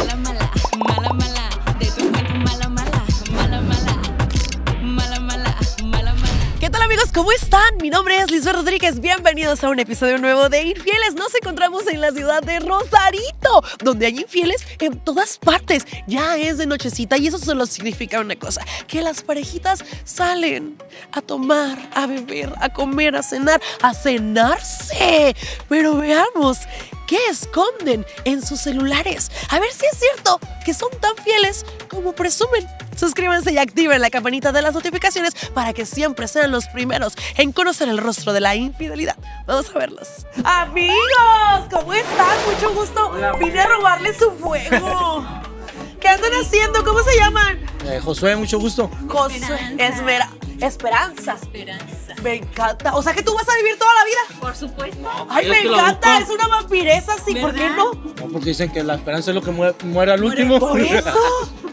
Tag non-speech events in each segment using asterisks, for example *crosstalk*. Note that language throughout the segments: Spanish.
Mala, mala, amigos? ¿Cómo están? Mi nombre es Lisbeth Rodríguez. Bienvenidos a un episodio nuevo de Infieles. Nos encontramos en la ciudad de Rosarito, donde hay infieles en todas partes. Ya es de nochecita y eso solo significa una cosa, que las parejitas salen a tomar, a beber, a comer, a cenar, a cenarse. Pero veamos, ¿qué esconden en sus celulares? A ver si es cierto que son tan fieles como presumen. Suscríbanse y activen la campanita de las notificaciones para que siempre sean los primeros en conocer el rostro de la infidelidad. Vamos a verlos. Amigos, ¿cómo están? Mucho gusto. Vine a robarles su fuego. *laughs* ¿Qué andan haciendo? ¿Cómo se llaman? Eh, Josué, mucho gusto. José, Esperanza. Esmera, Esperanza. Esperanza. Me encanta. O sea que tú vas a vivir toda la vida. Por supuesto. Ay, me encanta. Es una vampiresa, sí. ¿Por qué no? No, porque dicen que la esperanza es lo que muere, muere al último. Por *laughs* eso,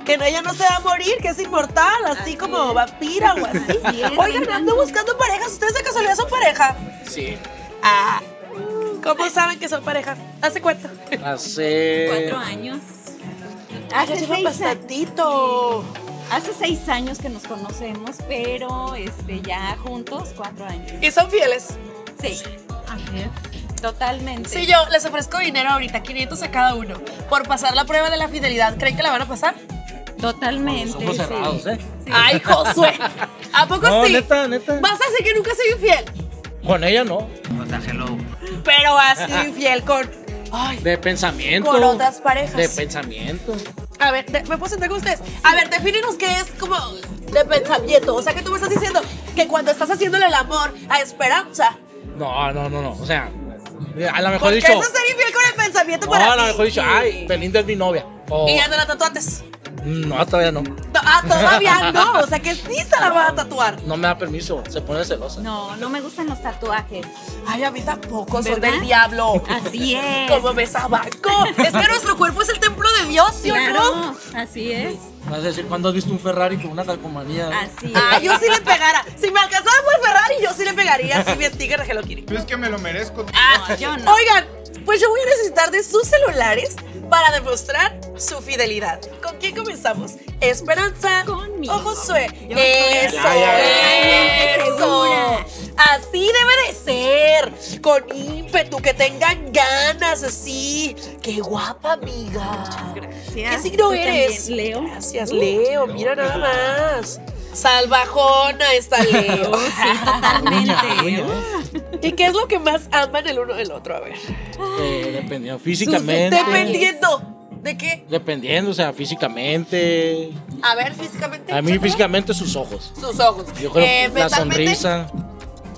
que ella no se va a morir, que es inmortal, así como vampira o así. Oigan, ando buscando parejas. ¿Ustedes de casualidad son pareja? Sí. Ah, ¿cómo saben que son pareja? ¿Hace cuánto? Hace. Cuatro años. Hace seis, bastantito. hace seis años que nos conocemos, pero este, ya juntos cuatro años. ¿Y son fieles? Sí, totalmente. Sí, yo les ofrezco dinero ahorita, 500 a cada uno, por pasar la prueba de la fidelidad. ¿Creen que la van a pasar? Totalmente. Somos sí. cerrados, ¿eh? Ay, Josué. ¿A poco No, sí? neta, neta. ¿Vas a decir que nunca soy infiel? Con ella no. Pero has sido infiel con... Ay, De pensamiento. Con otras parejas. De pensamiento. A ver, de- ¿me puedo sentar con ustedes? A ver, defínenos qué es como de pensamiento. O sea, que tú me estás diciendo que cuando estás haciéndole el amor a Esperanza, No, no, no, no. O sea, a lo mejor dicho. eso es ser infiel con el pensamiento No, para a lo mejor dicho, ay, Belinda es mi novia. O- Y ya te la tatuates. No, todavía no. No, Ah, todavía no. O sea, que sí se la van a tatuar. No me da permiso. Se pone celosa. No, no me gustan los tatuajes. Ay, a mí tampoco, son ¿Verdad? del diablo. Así es. Como me sabaco. Es que nuestro cuerpo es el templo de Dios, ¿sí o no? Claro, así es. Vas a decir, ¿cuándo has visto un Ferrari con una calcomanía? Así es. Ah, yo sí le pegara. Si me alcanzaba por Ferrari, yo sí le pegaría así mi sticker de Hello Kitty. Es que me lo merezco. Ah, yo no. Oigan, pues yo voy a necesitar de sus celulares para demostrar su fidelidad. ¿Con quién comenzamos? ¿Esperanza Conmigo. o Josué? Yo Eso, Ya, ya, ya. eso. Así debe de ser. Con ímpetu, que tengan ganas, así. Qué guapa, amiga. Gracias. ¿Qué signo Tú eres? también, Leo. Gracias, Leo. Mira nada más. Salvajona está *laughs* Leo. Sí, totalmente. ¿Y qué es lo que más aman el uno del otro? A ver. Eh, dependiendo. Físicamente. Dependiendo. ¿De qué? Dependiendo, o sea, físicamente. A ver, físicamente. A mí échamela. físicamente sus ojos. Sus ojos. Yo creo Eh, que la sonrisa,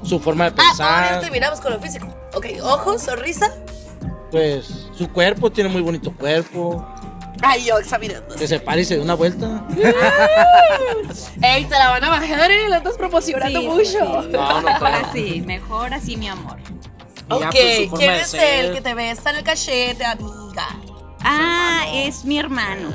su forma de Ah, pensar, terminamos con lo físico. Ok, ojos, sonrisa. pues su cuerpo tiene muy bonito cuerpo. Ay, yo examinando. Que se pare y se dé una vuelta. Ey, te la van a bajar, ¿eh? La estás promocionando Sí, mucho. sí, sí. No, no Mejor así, mejor así, mi amor. Ok, pues, ¿quién es el que te besa en el cachete, amiga? Ah, es mi hermano.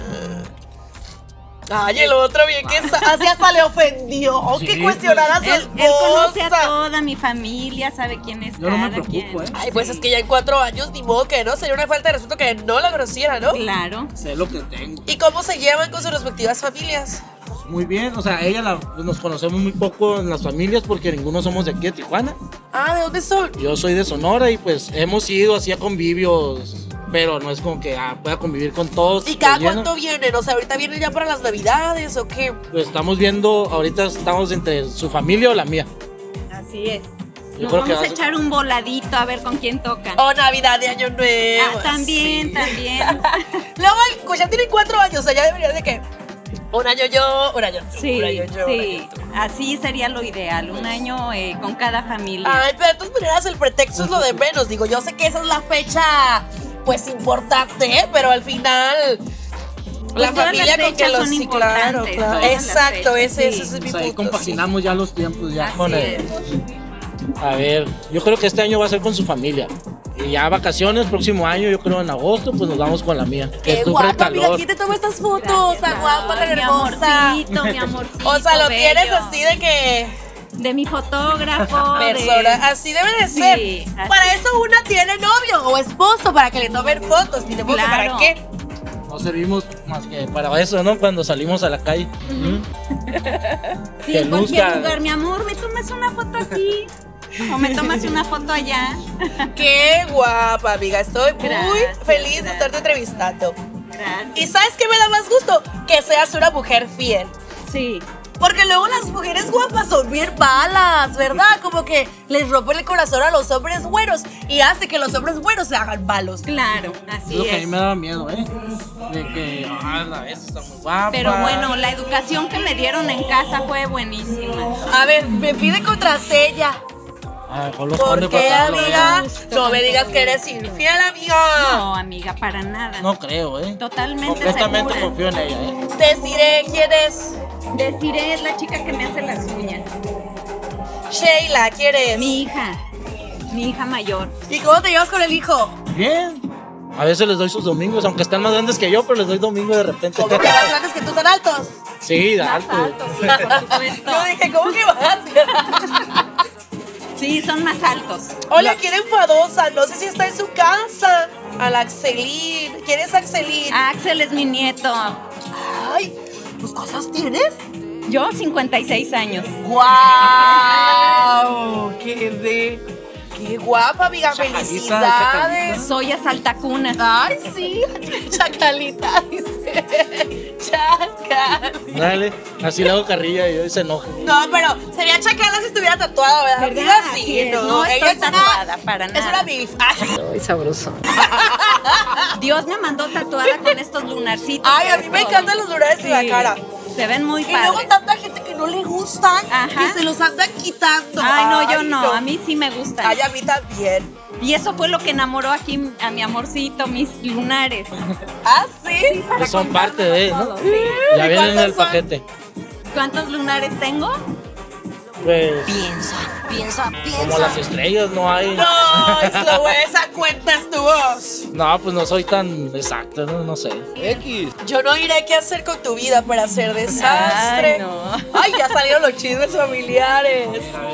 Ay, el otro bien que así hasta le ofendió. Oh, Sí, que cuestionara a su Él, él conoce a esposa. toda mi familia, sabe quién es Yo no me cada preocupo, quien. ¿eh? Ay, pues es que ya en cuatro años, ni modo que no, sería una falta de respeto que no la conociera, ¿no? Claro. Sé lo que tengo. ¿Y cómo se llevan con sus respectivas familias? Muy bien, o sea, ella la- pues, nos conocemos muy poco en las familias porque ninguno somos de aquí de Tijuana. Ah, ¿de dónde son? Yo soy de Sonora y pues hemos ido así a convivios, pero no es como que ah, pueda convivir con todos. ¿Y cada lleno. cuánto vienen? O sea, ahorita vienen ya para las navidades o qué? Pues estamos viendo, ahorita estamos entre su familia o la mía. Así es. Yo Nos creo vamos a echar un voladito a ver con quién tocan. O Navidad de Año Nuevo. Ah, también, sí. también. *laughs* Luego, pues ya tienen cuatro años, o sea, ya deberían de que un año yo, un año tú, Sí, un año yo. un sí. año tú. Así sería lo ideal, un año eh, con cada familia. Ay, pero de todas maneras el pretexto es lo de menos. Digo, yo sé que esa es la fecha, pues, importante, ¿eh? pero al final... la Pues familia las con que los sí, claro, importantes, claro. Exacto, fechas, ese, sí. ese es mi Pues ahí punto. sí. compaginamos ya los tiempos ya Así con el- es. A ver, yo creo que este año va a ser con su familia. Y ya vacaciones, próximo año, yo creo en agosto, pues nos vamos con la mía. Que Qué guapa, mira. ¿quién te toma estas fotos? Tan guapa, tan Ay, mi hermosa. amorcito, mi amorcito. O sea, lo bello. tienes así de que De mi fotógrafo. *laughs* de- persona, así debe de Sí, ser. así. Para eso una tiene novio o esposo para que le tomen fotos, ni de Claro. para qué. No servimos más que para eso, ¿no? Cuando salimos a la calle. Sí, Que en cualquier luzca. lugar, mi amor, me tomas una foto aquí. O me tomas una foto allá. *laughs* Qué guapa, amiga. Estoy muy Gracias, feliz de gracias. estarte entrevistando. Gracias. ¿Y sabes qué me da más gusto? Que seas una mujer fiel. Sí. Porque luego las mujeres guapas son bien malas, ¿verdad? Como que les rompen el corazón a los hombres buenos y hace que los hombres buenos se hagan malos. Claro, Es así lo que a mí es. me daba miedo, ¿eh? De que, ah, la ves, está muy guapa. Pero bueno, la educación que me dieron en casa fue buenísima. A ver, me pide contraseña. Ah, mejor los ¿Por qué, amiga? No me digas que eres infiel, amiga. No, amiga, para nada. No creo, ¿eh? Totalmente Completamente segura. confío en ella, ¿eh? Deciré quién es. Desiree es la chica que me hace las uñas. Sheila, ¿quién es? Mi hija. Mi hija mayor. ¿Y cómo te llevas con el hijo? Bien. A veces les doy sus domingos, aunque están más grandes que yo, pero les doy domingo de repente. ¿Cómo que más grandes que tú tan altos? Sí, de Más alto. altos, sí, por *laughs* supuesto. Yo dije, ¿cómo que más? Sí, son más altos. Hola, ¿quién enfadosa? No sé si está en su casa. A la Axelín. ¿Quién es Axelín? Axel es mi nieto. Ay, pues cosas tienes. Yo, 56 años. ¡Guau! ¡Qué de! ¡Qué guapa, amiga! Chacalita, ¡Felicidades! Soy a saltacuna. ¡Ay, sí! *laughs* Chacalita, dice. Chacal. Dale, así le hago carrilla y hoy se enoja. No, pero sería chacala si estuviera tatuada, ¿verdad? ¿Verdad? Diga Así sí, es. no. No Ella estoy es una- tatuada, para Es nada. una milf. *laughs* Ay, sabroso. *laughs* Dios me mandó tatuada con estos lunarcitos. Ay, a mí me encantan los lunares en la Sí, cara. Se ven muy Y luego padres. tanta gente que no le gustan, Ajá. que se los andan quitando. Ay, no, yo no. A mí sí me gustan. Ay, a mí también. Y eso fue lo que enamoró aquí a mi amorcito, mis lunares. *laughs* ¿Ah, sí? Que son parte de, ¿no? Todo, sí. Ya ¿Y vienen en el son? paquete. ¿Cuántos lunares tengo? Pues, Piensa, piensa, como las estrellas, no hay. No, Slow, esa cuenta es tu voz. No, pues no soy tan exacto, no, no sé. Yo no diré qué hacer con tu vida para hacer desastre. Ay, no. Ay, ya salieron los chismes familiares.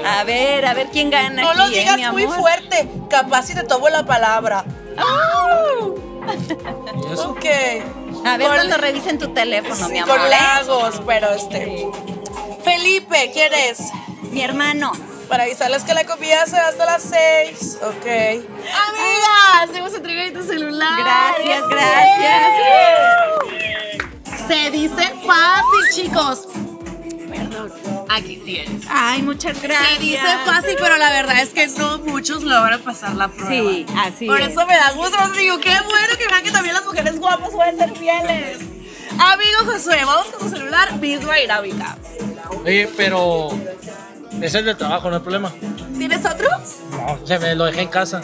A ver, a ver quién gana No aquí, lo ¿eh, digas mi muy amor? fuerte. Capaz si te tomo la palabra. ¿Y eso? Ok. A ver Con- cuando revisen tu teléfono, mi amor. con ¿eh? lagos, pero este. Felipe, ¿quién es? Mi hermano. Para avisarles que la comida se da hasta las 6. Ok. Amiga, hacemos entrega de tu celular. Gracias, gracias. Se dice fácil, chicos. Perdón. Aquí tienes. Ay, muchas gracias. Se dice fácil, pero la verdad es que no muchos logran pasar la prueba. Sí, así Por es. eso me da gusto. digo, qué bueno que vean que también las mujeres guapas pueden ser fieles. Amigo Josué, vamos con tu celular, misma dinámica. Oye, pero ese es de trabajo, no hay problema. ¿Tienes otro? No, se me lo dejé en casa.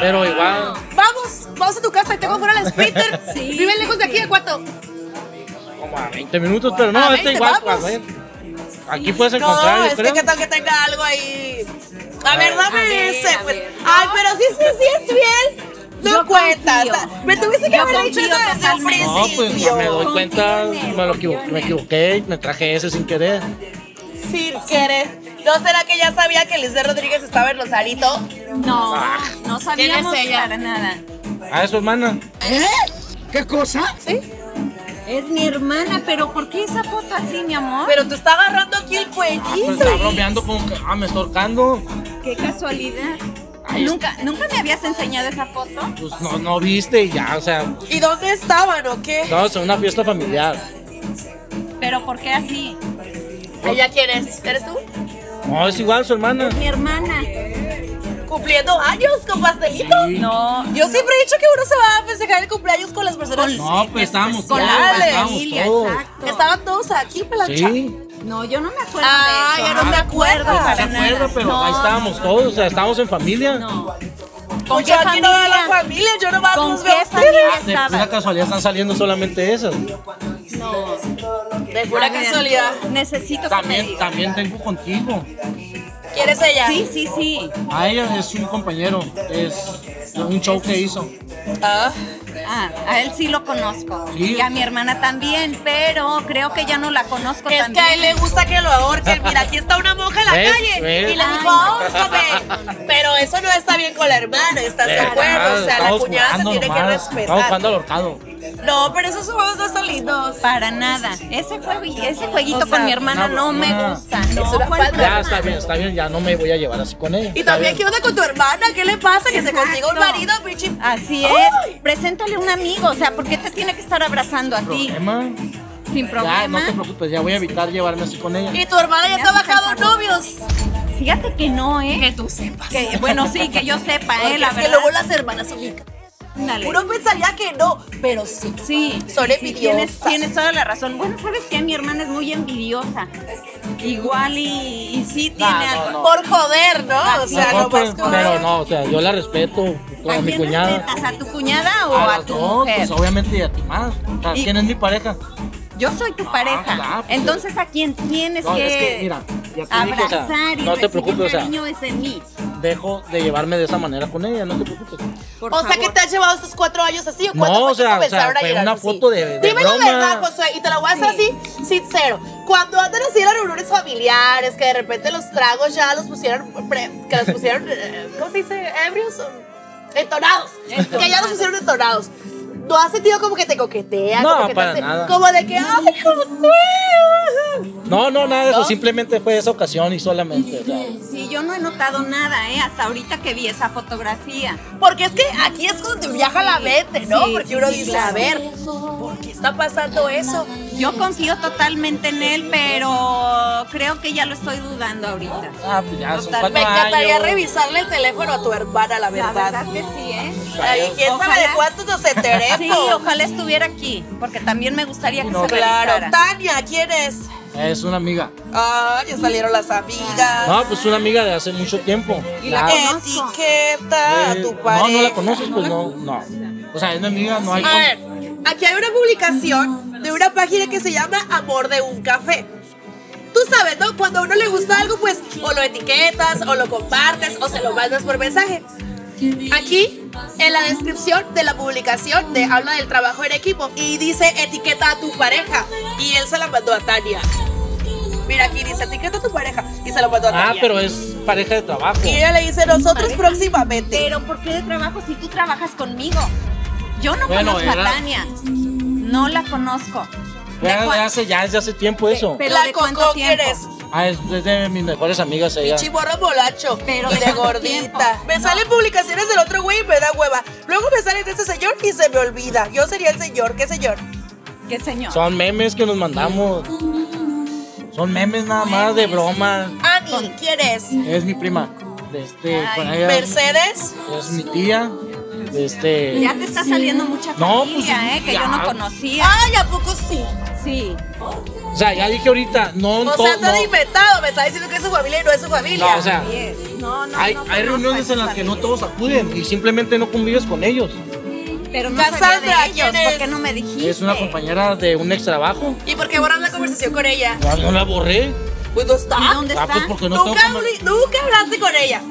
Pero igual, Vamos, vamos a tu casa y tengo fuera el sprinter. *laughs* Sí, Vive lejos de aquí, ¿de cuánto? como a 20 minutos, pero no, A este 20, igual, vamos. a ver. Aquí puedes encontrar, No, yo es creo. que qué tal que tenga algo ahí. A ver, dame a ver, ese, a pues. ver. Ay, pero sí, sí, sí es fiel. No Yo confío. Me tuviste que Yo haber dicho confío eso desde un totalmente. No, pues principio. me doy cuenta, me, lo equivo- me equivoqué, me traje ese sin querer. Sin querer. ¿No será que ya sabía que Liz Rodríguez estaba en Rosarito? No, no sabíamos ¿Quién es ella? para nada. Ah, es su hermana. ¿Qué cosa? Sí. Es mi hermana, pero ¿por qué esa foto así, mi amor? Pero te está agarrando aquí el Pues cuellito. está bromeando como que, ah, me está ahorcando. Qué casualidad. Ay, ¿Nunca, ¿Nunca me habías enseñado esa foto? Pues no, no viste y ya, o sea, ¿Y dónde estaban o qué? estábamos en una fiesta familiar. ¿Pero por qué así? ¿Ella quién es? ¿Eres tú? No, es igual su hermana. Mi hermana. Cumpliendo años con pastelito. Sí. No, Yo siempre he dicho que uno se va a festejar el cumpleaños con las personas. No, pues estábamos con todos, la familia, todos. exacto. Estaban todos aquí, pelancha. Sí, No, yo no me acuerdo Ah, de eso. ya no me acuerdo para se acuerda, nada. pero no, ahí estábamos todos, o sea, estábamos en familia. No. ¿Con yo qué aquí no veo a la familia? familia, yo nomás ¿Con a qué familia De pura estabas? casualidad están saliendo solamente esas. No. De pura casualidad. Necesito que me También, también tengo contigo. ¿Quién es ella? Sí, sí, sí. A ella es un compañero, es un show que hizo. Ah, Ah, a él sí lo conozco. Sí. Y a mi hermana también, pero creo que ya no la conozco es que también. a él le gusta que lo ahorquen. Mira, aquí está una monja en la ¿Ves? calle ¿Ves? y le dijo, ahórcame. Pero eso no está bien con la hermana, ¿estás de acuerdo? O sea, la cuñada se tiene que nomás, Estamos respetar. jugando al ahorcado. No, pero esos juegos no están lindos. Para nada. Ese, juegui- ese jueguito O sea, con mi hermana no, no me no. gusta. No, una ¿cuál falta. Ya problema? está bien, está bien, ya no me voy a llevar así con ella. Y también. ¿qué onda con tu hermana? ¿Qué le pasa? Que se consiga un marido, pinche. Así Ay. es. Preséntale un amigo. O sea, ¿por qué te tiene que estar abrazando a ti? ¿Problema? Sin Ya, problema. no te preocupes, ya voy a evitar llevarme así con ella. Y tu hermana ya te ha bajado novios. Fíjate que no, ¿eh? Que tú sepas. Que, bueno, sí, que yo sepa, Porque ¿eh? La es que verdad. luego las hermanas son Ándale. Uno pensaría que no, pero sí. Sí, Son sí, envidiosas. tienes, tienes toda la razón. Bueno, ¿sabes qué? Mi hermana es muy envidiosa. Igual y, y sí tiene no, algo. no. Por joder, ¿no? O sea, no más como- pero no, o sea, yo la respeto ¿A como mi quién cuñada. respetas? ¿A tu cuñada o A a, las tu dos, mujer? pues obviamente y a ti más. O sea, ¿quién es mi pareja? Yo soy tu pareja. claro, pues, Entonces, ¿a quién tienes que, es que, mira, ya te dije, o sea, abrazar y no te recibir preocupes, o sea. cariño es de mí? Dejo de llevarme de esa manera con ella, no te preocupes. Por o sea, favor. que te has llevado estos cuatro años así o No, fue o sea, o sea, comenzaron a fue llegar una así? foto de- de Dime broma. la verdad, Josué, y te la voy a hacer así, sincero. Cuando andan así en las reuniones familiares, que de repente los tragos ya los pusieron, pre- que los pusieron, *laughs* eh, ¿cómo se dice? ¿Ebrios? Entonados. Que ya los pusieron entonados. ¿No has sentido como que te coquetean? No, como que te para nada. Como de que, ¡ay, Josué! No, no, nada de eso, ¿No? simplemente fue esa ocasión y solamente. Sí, yo no he notado nada, ¿eh? Hasta ahorita que vi esa fotografía. Porque es que aquí es donde viaja la mente, ¿no? Sí, Porque sí, uno sí, dice, a ver, ¿por qué está pasando eso? Yo confío totalmente en él, pero creo que ya lo estoy dudando ahorita. ah, pues ya son Me encantaría años. revisarle el teléfono a tu hermana, la La verdad. verdad que sí, ¿eh? Ay, ¿Quién sabe Ojalá. de cuántos nos enteremos? Sí, ojalá estuviera aquí, porque también me gustaría que No, se Claro, revisara. Tania, ¿quién es? Es una amiga. Ah, ya salieron las amigas. No, pues una amiga de hace mucho tiempo. Y la conozco. Etiqueta a eh, tu pareja. No, no la conoces, pues no, no. O sea, es mi amiga, no hay. A ver, aquí hay una publicación de una página que se llama Amor de un Café. Tú sabes, ¿no? Cuando a uno le gusta algo, pues o lo etiquetas, o lo compartes, o se lo mandas por mensaje. Aquí, en la descripción de la publicación, te habla del trabajo en equipo y dice etiqueta a tu pareja. Y él se la mandó a Tania. Mira, aquí dice etiqueta a tu pareja y se lo mandó a Ah, Tania. pero es pareja de trabajo. Y ella le dice nosotros Pareja. próximamente. Pero ¿por qué de trabajo si tú trabajas conmigo? Yo no Bueno, conozco era- a Tania. No la conozco. ¿De Ya, hace, ya desde hace tiempo eso. Pero la ¿de cuánto tiempo? ¿quién es? Ah, es, es de mis mejores amigas ella. Chimorro molacho, Pero y ¿de gordita. Me No. salen publicaciones del otro güey y me da hueva. Luego me salen de ese señor y se me olvida. Yo sería el señor. ¿Qué señor? ¿Qué señor? Son memes que nos mandamos. Son memes nada más de broma. Ani, ¿quién es? Es mi prima. Este, con ella Mercedes. es mi tía. Este. Ya te está saliendo mucha No, familia, pues, ¿eh? Que ya. yo no conocía. Ay, ¿a poco sí? Sí. O sea, ya dije ahorita, no, O sea, está no. inventado. Me está diciendo que es su familia y no es su familia. No, o sea. No, no, hay, no hay reuniones en las que no familia. todos acuden y simplemente no convives con ellos. Pero no Cassandra, sabía de ellos. ¿quién es? ¿Por qué no me dijiste? Es una compañera de un ex trabajo. ¿Y por qué borras la conversación con ella? No, no la borré. Pues no está. ¿Y dónde Ah, está? pues porque no nunca, nunca hablaste con ella.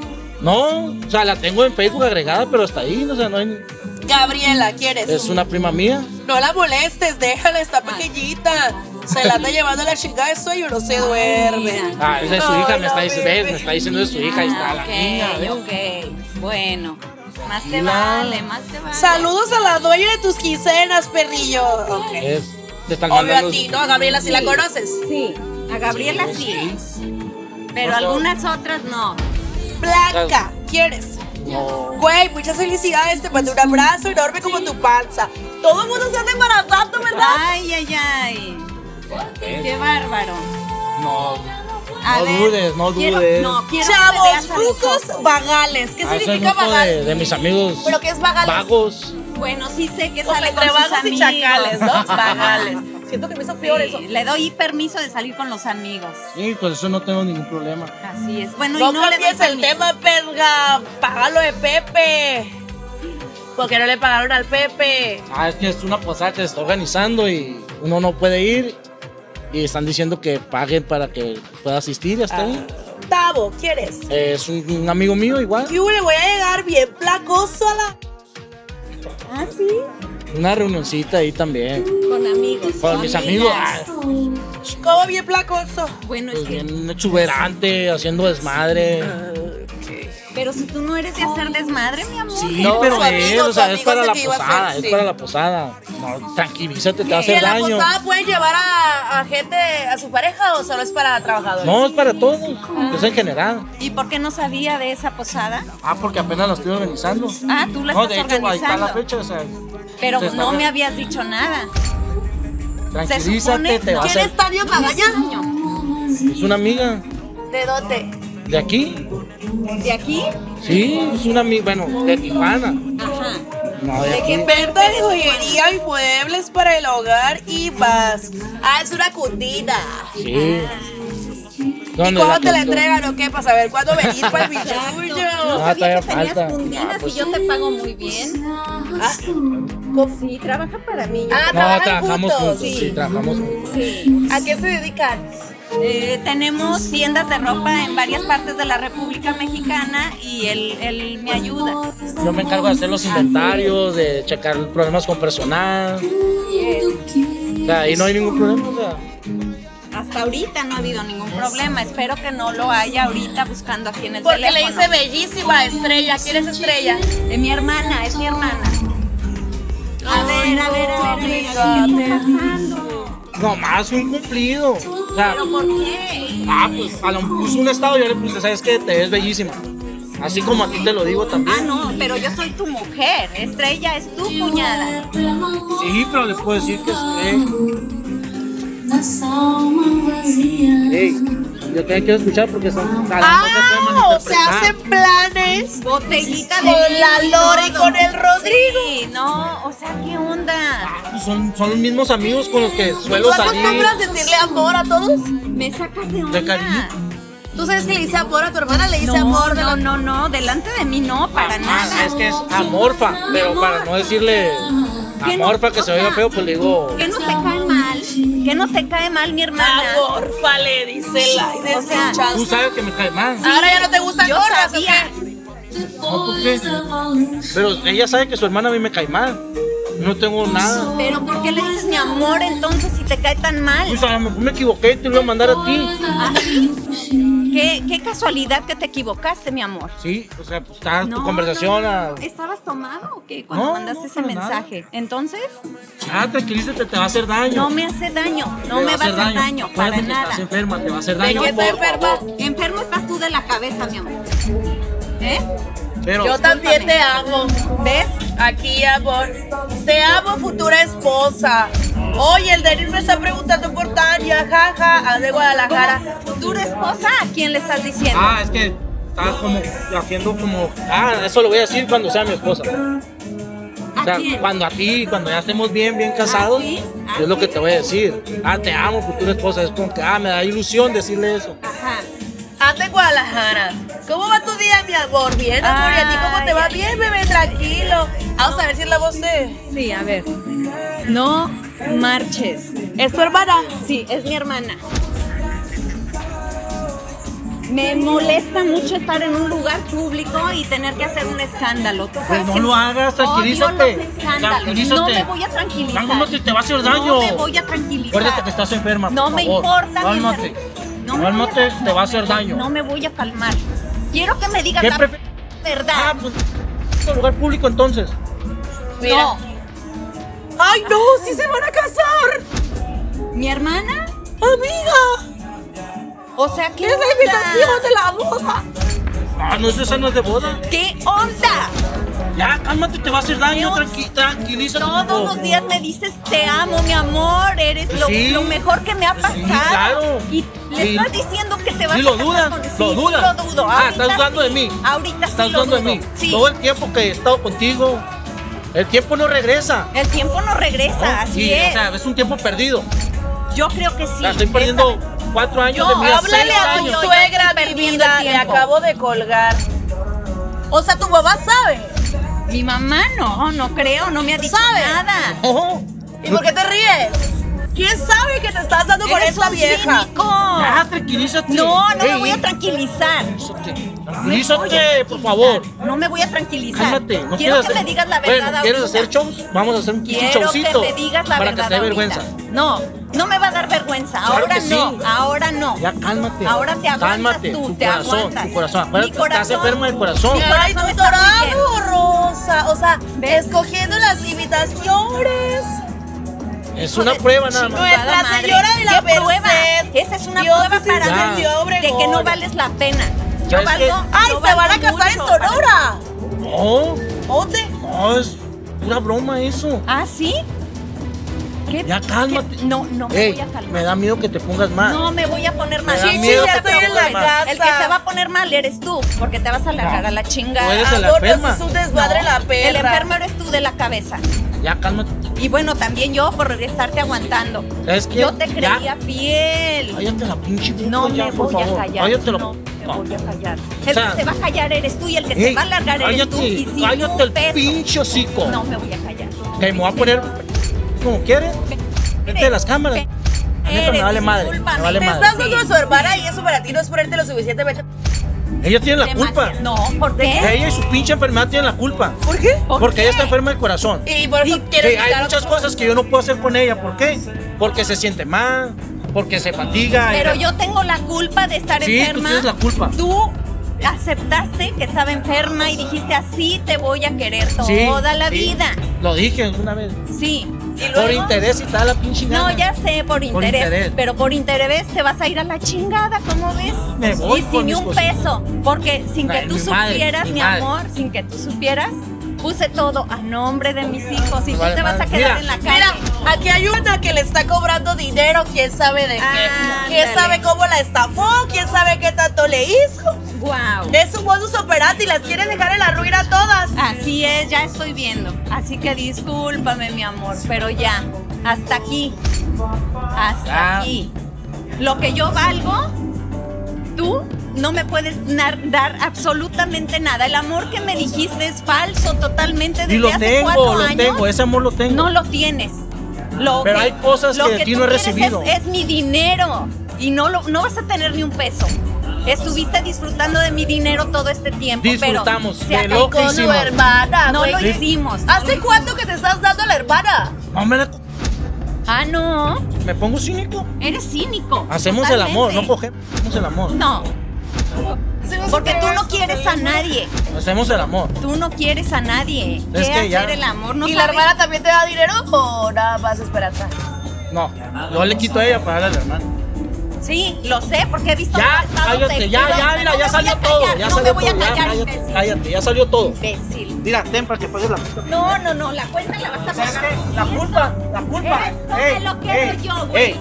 No, o sea, la tengo en Facebook agregada, pero hasta ahí, o sea, no hay- Gabriela, ¿quién es? es una prima mía. No la molestes, déjala, está pequeñita. Se la anda llevando la chingada de sueño, no se duerme. Ah, esa es su hija, me la está diciendo, me está diciendo de su hija, ahí está la Ah, niña. ¿ves? ok, ok. Bueno, más te vale, más te vale. Saludos a la dueña de tus quincenas, perrillo. Te están Obvio a ti, ¿no? A Gabriela sí la conoces. Sí, a Gabriela sí. Pero algunas otras no. Blanca, ¿quieres? No. Güey, muchas felicidades, te mando un abrazo enorme como tu panza. Todo el mundo se anda embarazando, ¿verdad? Ay, ay, ay. Qué bárbaro. No. A No ver, dudes, no quiero- dudes. No, quiero Chavos, rucos, vagales. ¿Qué Ah, significa vagal? de, de mis amigos ¿Pero qué es vagales? vagos. Bueno, sí sé que Como sale con entre sus vagos y amigos. chacales, ¿no? *laughs* Vagales. Siento que me hizo peor Sí, eso. le doy permiso de salir con los amigos. Sí, pues eso no tengo ningún problema. Así es. Bueno, No, y no le doy el tema, perga. Págalo de Pepe. ¿Por qué no le pagaron al Pepe? Ah, es que es una posada que se está organizando y uno no puede ir. Y están diciendo que paguen para que pueda asistir y hasta ahí. Tavo, ¿quieres? Es un, un amigo mío igual. Yo le voy a llegar bien placoso a la. Ah, sí. Una reunioncita ahí también. Con amigos. Con mis amigos. ah, ¿Cómo bien placoso? Bueno, pues es que bien exuberante, haciendo desmadre. Pero si tú no eres de hacer desmadre, mi amor. Sí, No, pero es, o sea, para la posada, hacer, es sí. para la posada. No, tranquilízate, te va a ¿Y hacer en la daño. posada pueden llevar a, a gente, a su pareja o solo es para trabajadores? No, es para todos, es en general. ¿Y por qué no sabía de esa posada? Ah, porque apenas la estoy organizando. Ah, tú la no, estás de hecho, ahí está organizando. la fecha, o sea, Pero se está no me bien. habías dicho nada. tranquilízate, supone- te va a ¿Quién hacer. es Tania Magaña? Es una amiga ¿De dónde? de aquí. ¿De aquí? Sí, es una amiga, bueno, de Tijuana. Ajá. No, de ¿De aquí. Venta de joyería y muebles para el hogar y más. Ah, es una cundina. Sí. ¿Y ¿Dónde cuándo te la entregan o qué? Para saber cuándo venir *laughs* para el billuyo. No Ah, sabía que tenías falta. fundinas Ah, pues y yo te pago muy bien. Ah, Sí, trabaja para mí. Ah, No, trabajan trabajamos juntos. juntos, sí, trabajamos juntos. Sí. ¿A qué se dedican? Eh, tenemos tiendas de ropa en varias partes de la República Mexicana y él, él me ayuda. Yo me encargo de hacer los inventarios, de checar problemas con personal. O sea, ahí no hay ningún problema. O sea, Hasta ahorita no ha habido ningún problema. Espero que no lo haya ahorita buscando aquí en el Porque le teléfono. dice bellísima estrella. ¿Quién es estrella? De mi hermana, es mi hermana. A ver, a ver, a ver, a ver, ¿qué está pasando? Nomás un cumplido. O sea, ¿Pero por qué? ah, pues a lo puso un estado y yo le puse, ¿sabes qué? Te ves bellísima. Así como a ti te lo digo también. Ah, no, pero yo soy tu mujer. Estrella es tu cuñada. Sí, pero le puedo decir que es. Eh, hey, yo te quiero escuchar porque son. cada Ah, o malinterpretar. hacen planes Botellita de con la Lore y con el Rodrigo. Sí, no, o sea, ¿qué onda? Pues son, son los mismos amigos con los que suelo ¿Tú salir. acostumbras decirle amor a todos? Me sacas de onda. De cariño. ¿Tú sabes que le dice amor a tu hermana? Le dice No, amor no, no, no, delante de mí no, para Ah, nada. Es que es amorfa, pero para no decirle amorfa que se oiga feo, pues le digo. ¿Qué no te cae mal? ¿Qué no te cae mal, mi hermana? Amorfa, le dice la O sea, Tú sabes que me cae mal. Ahora ya no te gustan Yo gordas, ¿o sabía. qué? No, ¿por qué? Pero ella sabe que su hermana a mí me cae mal. No tengo nada. Pero ¿por qué le dices mi amor entonces si te cae tan mal? Pues a lo mejor me equivoqué y te lo iba a mandar a ti. ¿Así? ¿Qué, qué casualidad que te equivocaste, mi amor. Sí, o sea, pues tu conversación. no, a- no. ¿Estabas tomado o qué cuando mandaste ese para nada. mensaje? Entonces, Ah, tranquilízate, te va a hacer daño. no me hace daño, no Te me va a hacer daño, para Acuérdate que nada. Estás enferma, te va a hacer ¿De daño. qué enferma? favor. Enfermo estás tú de la cabeza, mi amor. ¿Eh? Pero, Yo también te amo. ¿Ves? Aquí, amor. Te amo, futura esposa. Oye, el Denis me está preguntando por Tania, jaja, de Guadalajara. ¿Futura esposa? ¿A quién le estás diciendo? ah, es que estás como haciendo como. Ah, eso lo voy a decir cuando sea mi esposa. O ¿A sea, cuando a ti, cuando ya estemos bien, bien casados, ¿Ah, sí? ¿Ah, es lo que te voy a decir. Ah, te amo, futura esposa. Es como que, ah, me da ilusión decirle eso. Ajá. Ande Guadalajara. ¿Cómo va tu día, mi amor? Bien, amor. ¿Y a ti cómo te va? Bien, bebé, tranquilo. Vamos a ver si es la voz de. Sí, a ver. No marches. ¿Es tu hermana? Sí, es mi hermana. Me molesta mucho estar en un lugar público y tener que hacer un escándalo. ¿Tú Pues no que- lo hagas, Odio tranquilízate. los escándalos. Tranquilízate. No me voy a tranquilizar. Cálmate, te va a hacer daño. No me voy a tranquilizar. Acuérdate que estás enferma. No por me favor. importa mi Cálmate. enfermedad. No me Cálmate, voy a- te va a hacer daño. No me voy a calmar. Quiero que me digas ¿Qué la verdad. Ah, pues. lugar público entonces. Mira. No. ¡Ay, no! ¡Sí se van a casar! ¿Mi hermana? ¡Amiga! O sea, ¿qué ¡Es la onda? invitación de la boda! Ah, no, eso no es de boda. ¿Qué onda? Ya, cálmate, te va a hacer daño. Tranqui tranquilízate. Todos los días me dices te amo, mi amor, eres lo, Sí. lo mejor que me ha pasado. Sí, claro. Y le Sí. estás diciendo que te vas Sí, a lo casar dudas, con- lo Sí, sí dudas. lo dudo. Ah, estás dudando sí. de mí. Ahorita Estás sí lo dudando de mí. Sí. Todo el tiempo que he estado contigo, el tiempo no regresa. El tiempo no regresa, ¿no? así es. O sea, es un tiempo perdido. Yo creo que sí. Estoy perdiendo cuatro años Yo- de mi vida. Háblale a tu suegra, mi vida. Le acabo de colgar. O sea, tu mamá sabe. Mi mamá no, no creo, no me ha dicho ¿Sabe? nada. Ojo. ¿Y por qué te ríes? ¿Quién sabe que te estás dando con esta vieja? cínico. Ya, tranquilízate. No, no me voy a tranquilizar. Tranquilízate, tranquilízate, por favor. No me voy a tranquilizar. Cálmate. No Quiero que me digas la Bueno, verdad ¿quieres ahorita. hacer shows? Vamos a hacer un Quiero showcito. que me digas la para verdad que te dé vergüenza. No, no me va a dar vergüenza. Claro ahora que sí. no, ahora no. Ya cálmate. Ahora te aguantas Cálmate. tú, tu te corazón, aguantas. Tu corazón. Mi Acuérdate, estás corazón. enferma del corazón. Mi Ay, corazón está bravo, Rosa. O sea, ¿Ves? escogiendo las invitaciones. Es una prueba nada más. Nuestra madre. Señora de la ¿Qué prueba? Esa es una Dios prueba es para mí de que no vales la pena. Yo valgo. Ay, yo se van a casar en Sonora. No, ¿Dónde? no, es una broma eso. ¿Ah, sí? ¿Qué? Ya cálmate. ¿Qué? No, no me Ey, voy a calmar. me da miedo que te pongas mal. No me voy a poner mal. Sí, no te te pongas preocupes. mal. El que se va a poner mal eres tú, porque te vas a largar No. a la chingada. Tú eres pues enferma. es un desmadre la perra. El enfermo eres tú de la cabeza. Ya cálmate. Y bueno, también yo por estarte aguantando. ¿Sabes qué? Yo te Ya. creía fiel. Cállate la pinche boca No ya, me por voy favor. a callar. Cállate la no me voy a callar. El sea, que se va a callar eres tú y el que se Ey, va a largar eres tú. Y cállate, sin cállate el peso. pinche hocico. No me voy a callar. Que me voy a poner como quieres. Frente de las cámaras. Neta, me vale madre, me vale Te madre. estás dando su hermana y eso para ti no es ponerte lo suficientemente. Ella tiene la culpa. No, ¿por qué? Ella y su pinche enfermedad tienen la culpa. ¿Por qué? ¿Por Porque qué? ella está enferma del corazón. Y por eso Y- Sí, hay muchas cosas que yo no puedo hacer con ella. ¿Por qué? Porque se siente mal, porque se fatiga. Pero ella- yo tengo la culpa de estar Sí, tú enferma. tienes la culpa. Tú aceptaste que estaba enferma y dijiste así te voy a querer Sí, toda la sí. vida. Lo dije una vez. Sí. ¿Y Por interés y tal la pinche No, ya sé, por interés, interés. Pero por interés te vas a ir a la chingada, ¿cómo ves? Me voy y sin ni un peso. Porque sin que tú mi madre, supieras, mi amor, sin que tú supieras, puse todo a nombre de mis hijos. Y tú te vas a quedar Mira, en la calle. Mira, aquí hay una que le está cobrando dinero, quién sabe de qué. ¿Quién Ándale. sabe cómo la estafó? ¿Quién sabe qué tanto le hizo? Wow. Es un modus operandi, las quiere dejar en la ruina todas. Así es, ya estoy viendo. Así que discúlpame, mi amor, pero ya, hasta aquí. Hasta aquí. Lo que yo valgo, tú no me puedes dar absolutamente nada. El amor que me dijiste es falso totalmente Y desde lo hace tengo, cuatro lo años. tengo, ese amor lo tengo. No lo tienes. Lo Pero que- hay cosas lo que de ti no he recibido. Es, es mi dinero y no lo, no vas a tener ni un peso. Estuviste disfrutando de mi dinero todo este tiempo. Disfrutamos pero de lo que hicimos. hermana, No lo hicimos. ¿Hace cuánto que te estás dando a la hermana? No me, la- Ah, no. me pongo cínico. Eres cínico. Hacemos el amor, no totalmente. cogemos hacemos el amor. No, porque tú no quieres a nadie. Hacemos el amor. Tú no quieres a nadie. Es ¿Qué que hacer ya- el amor? No ¿Y la hermana también te da dinero o nada más esperanza? No, yo le quito a ella para darle al hermano. Sí, lo sé, porque he visto Ya, cállate, ya, ya, mira, ya salió a todo. Ya no salió me voy a todo. ya, callar, cállate, imbécil. cállate, ya salió todo. Imbécil. Mira, ten para que pagues la puta. No, no, no, la cuenta la vas a ¿Sabes pagar. qué? La culpa, la culpa. Eso me lo quedo yo, güey. ey,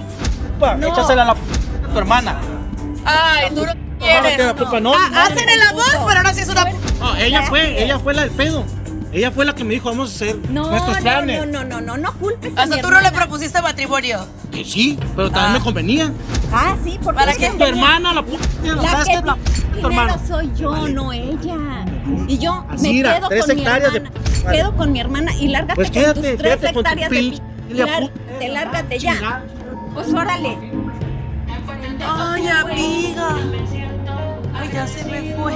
culpa, No. échasela a la p- a tu hermana. Ay, tú no No, quieres. culpa no. Ah, no. hacen el amor, pero ahora sí es una. No, ella fue, ella fue la del pedo. Ella fue la que me dijo, vamos a hacer No, nuestros no, planes. no, no, no, no, no culpes Hasta tú no le propusiste matrimonio. Que sí, pero también Ah. me convenía. Ah, sí, porque ¿Para que Tu hermana, la puta, La ¿sabes que tu hermana. soy yo, no ella. Y yo Así me era, quedo tres con mi hectáreas de hermana. Quedo con mi hermana y lárgate Pues con tus tres quédate con tu hectáreas de Te lárgate ya. Pues órale. Ay, amiga. Se me fue.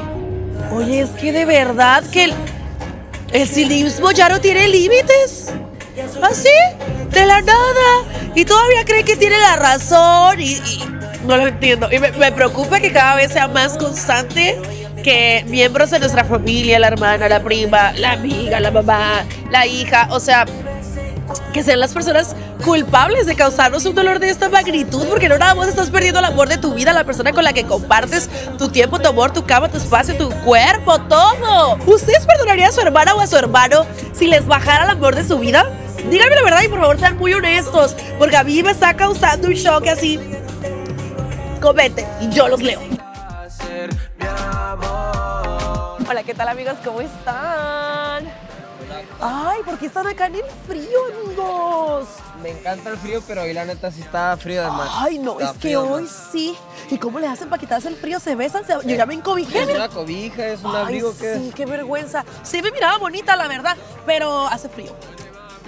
Oye, es que de verdad que el, el cinismo ya no tiene límites. ¿Así? De la nada. Y todavía cree que tiene la razón y, no lo entiendo. Y me preocupa que cada vez sea más constante que miembros de nuestra familia, la hermana, la prima, la amiga, la mamá, la hija, o sea, que sean las personas culpables de causarnos un dolor de esta magnitud, porque no nada más estás perdiendo el amor de tu vida, la persona con la que compartes tu tiempo, tu amor, tu cama, tu espacio, tu cuerpo, todo. ¿Ustedes perdonarían a su hermana o a su hermano si les bajara el amor de su vida? Díganme la verdad y por favor sean muy honestos, porque a mí me está causando un shock así. Comenten y yo los leo. Hola, ¿qué tal amigos? ¿Cómo están? Ay, ¿por qué están acá en el frío, amigos? Me encanta el frío, pero hoy la neta sí está frío además. Ay, no, Está es que hoy sí. ¿Y cómo le hacen para quitarse el frío? ¿Se besan? Se- Yo ya me encobijé. Es una cobija, es un Ay, abrigo que sí, qué vergüenza. Sí me miraba bonita, la verdad, pero hace frío.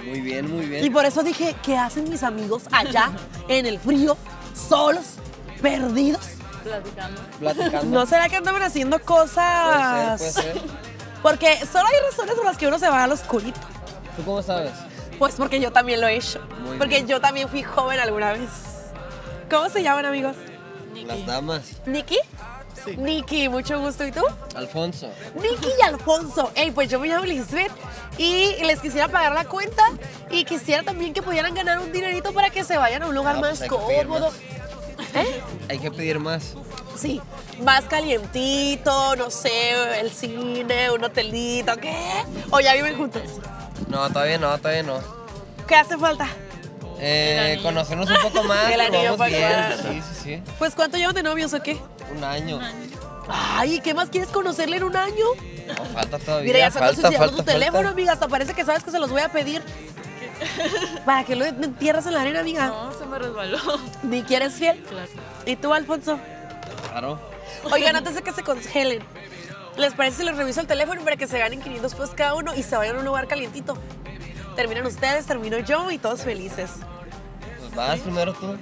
Muy bien, muy bien. Y por eso dije, ¿qué hacen mis amigos allá *laughs* en el frío, solos, perdidos? Platicando. ¿No será que andaban haciendo Puede ser, cosas? puede ser. Porque solo hay razones por las que uno se va al oscurito. ¿Tú cómo sabes? Pues porque yo también lo he hecho. Muy porque bien. yo también fui joven alguna vez. ¿Cómo se llaman, amigos? Las damas. ¿Niki? Sí. Niki, mucho gusto. ¿Y tú? Alfonso. Niki y Alfonso. Ey, pues yo me llamo Lisbeth y les quisiera pagar la cuenta y quisiera también que pudieran ganar un dinerito para que se vayan a un lugar Ah, más pues hay que pedir cómodo. ¿Eh? Hay que pedir más. Sí, más calientito, no sé, el cine, un hotelito, ¿qué? O ya viven juntos. No, todavía no, todavía no. ¿Qué hace falta? Eh, conocernos un poco más. *laughs* El anillo vamos para bien. cuadrar. Sí, sí, sí. Pues ¿cuánto llevan de novios o qué? Un año. Ay, ¿qué más quieres conocerle en un año? No, falta todavía. Mira, ya sacó falta, falta, tu teléfono, amiga. Hasta parece que sabes que se los voy a pedir. *laughs* Para que lo entierras en la arena, amiga. No, se me resbaló. ¿Ni quieres fiel? Claro. ¿Y tú, Alfonso? Claro. Oigan, antes de que se congelen, ¿les parece si les reviso el teléfono para que se ganen 500 pesos cada uno y se vayan a un lugar calientito? Terminan ustedes, termino yo y todos felices. Pues vas primero tú.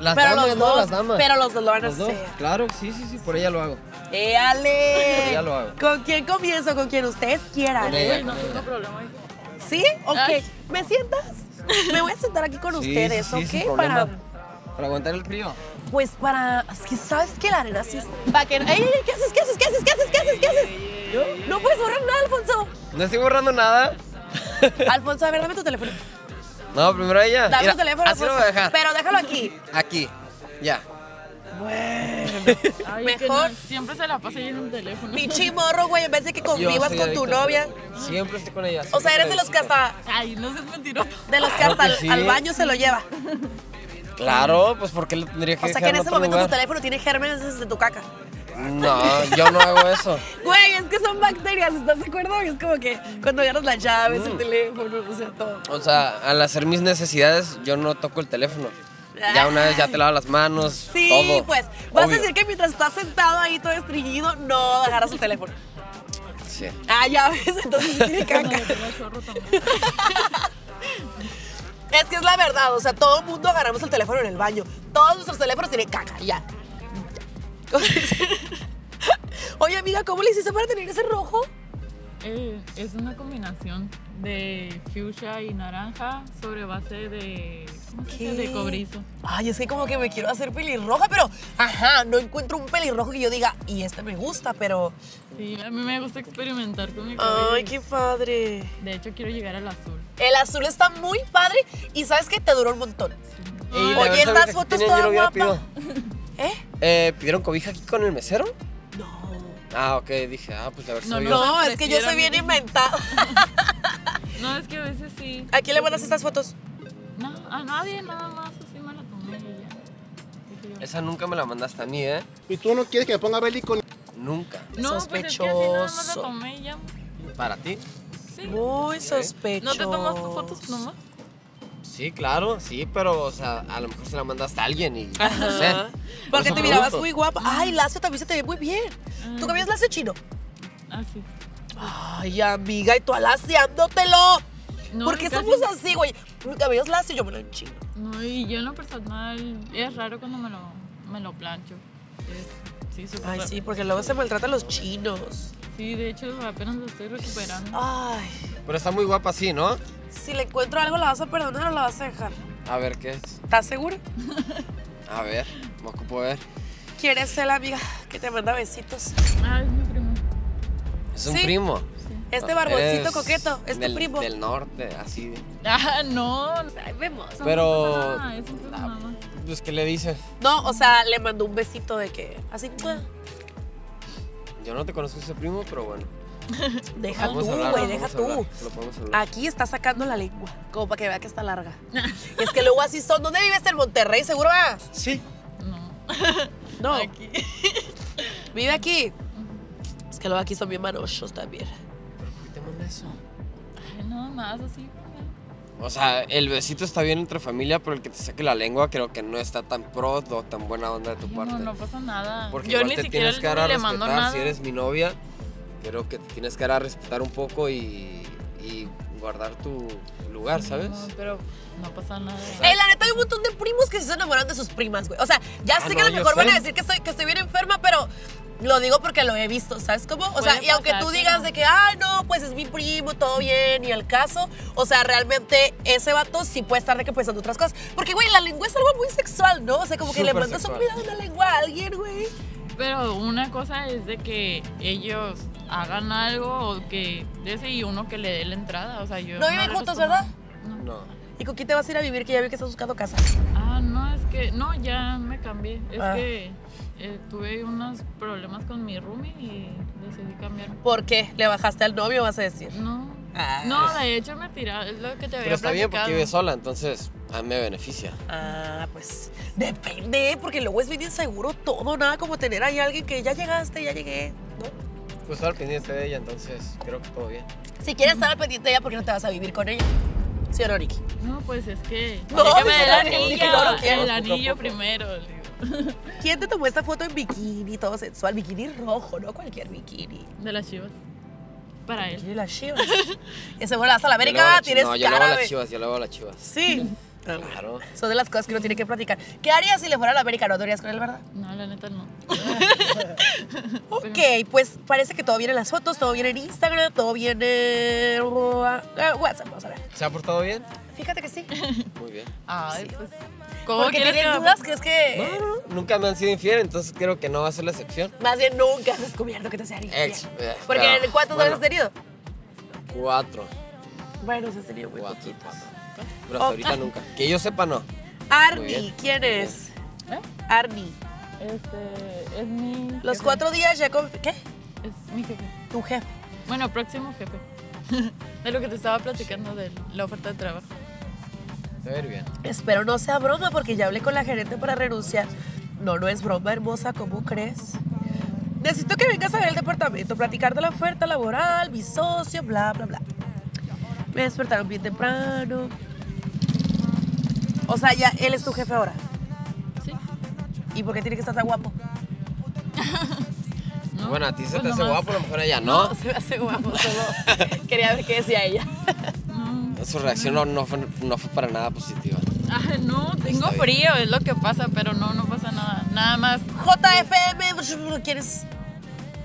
Las pero damas, los no, dos, las damas. pero los dos lo van a hacer. Claro, sí, sí, sí, por ella lo hago. ¡Éale! Ya lo hago. ¿Con quién comienzo? Con quien ustedes quieran. Con ella. No tengo problema. ¿Sí? Ok. Ay. ¿Me sientas? Me voy a sentar aquí con Sí, ustedes, sí, sí, sin ¿ok? problema. Para, Para aguantar el frío. pues para. Es que sabes que la arena sí es. Para que. ¡Ey, ey, ¿Qué haces? ¿Qué haces? ¿Qué haces? ¿Qué haces? ¿Qué haces? ¿Qué haces? No puedes borrar nada, Alfonso. No estoy borrando nada. *laughs* Alfonso, a ver, dame tu teléfono. No, primero ella. Dame Mira, tu teléfono, Así lo Alfonso. voy a dejar. Pero déjalo aquí. Aquí. Ya. Ay, es que Mejor. no, siempre se la pasa ahí en un teléfono. Pinche morro, güey, en vez de que convivas con tu novia. Siempre estoy con ella. O sea, eres de los que hasta. Ay, no seas mentiroso. De los que Claro hasta que al, sí. al baño se lo lleva. Claro, pues ¿por qué lo tendría que O sea dejar que en ese otro momento tu teléfono tiene gérmenes de tu caca. No, yo no hago eso. Güey, es que son bacterias, ¿estás de acuerdo? Es como que cuando agarras las llaves, Mm. el teléfono, o sea, todo. O sea, al hacer mis necesidades, yo no toco el teléfono. Ya una vez ya te lavas las manos, Sí, todo. pues. Vas Obvio. a decir que mientras estás sentado ahí todo estreñido, no agarras tu teléfono. Sí. Ah, ya ves, entonces sí tiene caca. Es que es la verdad, o sea, todo el mundo agarramos el teléfono en el baño. Todos nuestros teléfonos tienen caca, ya. *laughs* *laughs* Oye, amiga, ¿cómo le hiciste para tener ese rojo? Eh, es una combinación de fuchsia y naranja sobre base de, ¿cómo se dice? ¿Qué? de cobrizo. Ay, es que como que me quiero hacer pelirroja, pero, ajá, no encuentro un pelirrojo que yo diga, y este me gusta, pero. Sí, a mí me gusta experimentar con mi cabello. Ay, qué padre. De hecho, quiero llegar al azul. El azul está muy padre y sabes que te duró un montón. Ey, Oye, a ver, ¿sabes estas fotos tienen? Yo toda lo hubiera guapa. pedido. ¿Eh? Eh, ¿Pidieron cobija aquí con el mesero? Ah, ok, dije, ah, pues a ver si No, no. yo. No, es que yo soy bien inventada. *laughs* No, es que a veces sí. ¿A quién le mandas estas fotos? No, a nadie, nada más así me la tomé y ya. Esa nunca me la mandaste a mí, ¿eh? ¿Y tú no quieres que me ponga Belly con Nunca. No, pues es que así nada más la Sospechoso. tomé y ya. ¿Para ti? Sí. Muy sospechoso. ¿No te tomas tus fotos nomás? Sí, claro, sí, pero, o sea, a lo mejor se la mandaste a alguien y no sé. Porque te mirabas muy guapa. Ay, lacio también se te ve muy bien. ¿Tu cabello es lacio chino? Ah, sí. Ay, amiga, y tú alaciándotelo. No, ¿Por qué somos así, güey? Mi cabello es lacio y yo me lo enchino. No, y yo en lo personal es raro cuando me lo, me lo plancho. Es, sí, súper Ay, sí, porque luego se maltratan los chinos. Sí, de hecho apenas lo estoy recuperando. Ay, Pero está muy guapa así, ¿no? si le encuentro algo, ¿la vas a perdonar o la vas a dejar? A ver, ¿qué es? ¿Estás seguro? *laughs* A ver, me ocupo ver. ¿Quieres ser la amiga que te manda besitos? Ah, es mi primo. Es un Sí. primo. Este barboncito coqueto, es tu del, primo. Del norte, así. Ah, no. Vemos. no Pero- pasa nada, es un Ah, nada. Pues, ¿qué le dices? No, o sea, le mandó un besito de que así. Yo no te conozco ese primo, pero bueno. *laughs* deja tú, güey, deja tú. Aquí está sacando la lengua, como para que vea que está larga. *laughs* Y es que luego así son. ¿Dónde vives en Monterrey, seguro? ah? Sí. No. No, *laughs* Aquí. vive aquí. Es que luego aquí son bien manosos también. Eso? Ay, nada más así. O sea, el besito está bien entre familia, pero el que te saque la lengua creo que no está tan pro o tan buena onda de tu Ay, parte. No, no pasa nada. Porque Yo igual ni te siquiera tienes que dar a respetar nada. si eres mi novia. Creo que te tienes que dar a respetar un poco y, y guardar tu lugar, ¿sabes? No, pero no pasa nada. Eh, la neta hay un montón de primos que se enamoran de sus primas, güey. O sea, ya Ah, sé no, que a lo mejor van a decir que estoy, que estoy bien enferma, pero lo digo porque lo he visto, ¿sabes cómo? O sea, y aunque pasar, tú digas de que, ay, no, pues es mi primo, todo bien, y el caso, o sea, realmente ese vato sí puede estar de que pensando otras cosas. Porque, güey, la lengua es algo muy sexual, ¿no? O sea, como que le mandas un video de una lengua a alguien, güey. Pero una cosa es de que ellos hagan algo o que ese y uno que le dé la entrada. O sea, yo. No viven juntos. ¿verdad? No. No. ¿Y con quién te vas a ir a vivir? Que ya vi que estás buscando casa. Ah, no, es que. No, ya me cambié. Es Ah. que eh, tuve unos problemas con mi roomie y decidí cambiarme. ¿Por qué? ¿Le bajaste al novio, vas a decir? No. Ah. No, de hecho me tiraron. Es lo que te había Pero está bien porque vive sola, entonces a mí me beneficia. Ah, pues depende, porque luego es bien inseguro todo, nada como tener ahí a alguien que ya llegaste, ya llegué, ¿no? Pues estaba al pendiente de ella, entonces creo que todo bien. Si quieres estar al pendiente de ella, ¿por qué no te vas a vivir con ella? ¿Sí o no, Ricky? No, pues es que. No, que me dé el anillo. el anillo primero. Le. *laughs* ¿Quién te tomó esta foto en bikini, todo sensual? Bikini rojo, no cualquier bikini. De las chivas. Para él. Bikini de las chivas. *laughs* y seguro la le voy a América las chi- tienes No, yo le voy cara, a las chivas, yo le voy a las chivas. Sí. *laughs* Claro. Son de las cosas que uno tiene que platicar. ¿Qué harías si le fuera a la América? ¿No te irías con él, verdad? No, la neta no. Ok, pues parece que todo viene en las fotos, todo viene en Instagram, todo viene en WhatsApp. Vamos a ver. ¿Se ha portado bien? Fíjate que sí. *laughs* Muy bien. Ay, pues. ¿Cómo Porque quieres tienes que dudas, ¿crees que No, no, nunca me han sido infiel, entonces creo que no va a ser la excepción. más bien nunca has descubierto que te sean infiel? Ex. eh, Porque pero, ¿cuántos bueno, has tenido? Cuatro. Bueno, se has tenido muy Cuatro, poquitos. cuatro. Pero hasta Oh. ahorita nunca. Que yo sepa, no. Arnie. ¿quién es? ¿Eh? Arnie. Este. Es mi. Los jefe. cuatro días ya con... ¿Qué? Es mi jefe. Tu jefe. Bueno, próximo jefe. *laughs* de lo que te estaba platicando de la oferta de trabajo. Bien. Espero no sea broma porque ya hablé con la gerente para renunciar. No, no es broma, hermosa, ¿cómo crees? Necesito que vengas a ver el departamento, platicar de la oferta laboral, mi socio, bla, bla, bla. Me despertaron bien temprano. O sea, ya él es tu jefe ahora. Sí. ¿Y por qué tiene que estar tan guapo? *laughs* ¿No? Bueno, a ti se Pues te hace guapo, a lo mejor a ella no. *laughs* Se me hace guapo, solo quería ver qué decía ella. *laughs* Su reacción no, no fue, no fue para nada positiva. Ay, no, tengo frío, es lo que pasa, pero no, no pasa nada. Nada más JFM, ¿quieres?